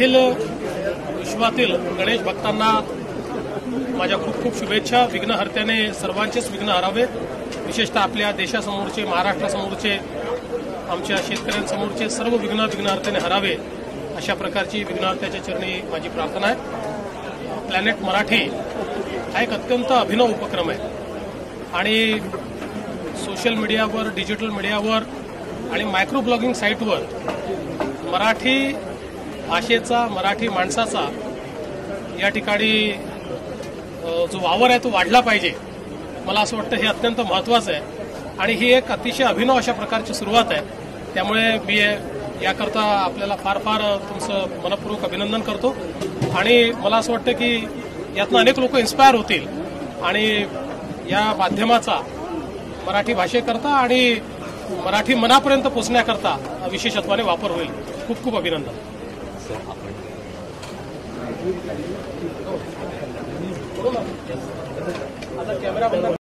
देखील विश्वातील गणेश भक्तांना माझ्या खूप खूप शुभेच्छा. विघ्नहर्त्याने सर्वांचेच विघ्न हरावे. विशेषतः आपल्या देशासमोरचे महाराष्ट्रासमोरचे आमच्या शेतकऱ्यांसमोरचे सर्व विघ्न विघ्नहर्त्याने हरावे. अशा प्रकारची विघ्नहर्त्याच्या चरणी माझी प्रार्थना आहे. प्लॅनेट मराठी हा एक अत्यंत अभिनव उपक्रम आहे. आणि सोशल मीडियावर डिजिटल मीडियावर आणि मायक्रो ब्लॉगिंग साईटवर मराठी भाषेचा मराठी माणसाचा या ठिकाणी जो वावर आहे तो वाढला पाहिजे. मला असं वाटतं हे अत्यंत महत्वाचं आहे. आणि ही एक अतिशय अभिनव अशा प्रकारची सुरुवात आहे. त्यामुळे मी याकरता आपल्याला फार फार तुमचं मनपूर्वक अभिनंदन करतो. आणि मला असं वाटतं की यातनं अनेक लोक इन्स्पायर होतील. आणि या माध्यमाचा मराठी भाषेकरता आणि मराठी मनापर्यंत पोचण्याकरता विशेषत्वाने वापर होईल. खूप खूप अभिनंदन. आता कॅमेरा बंद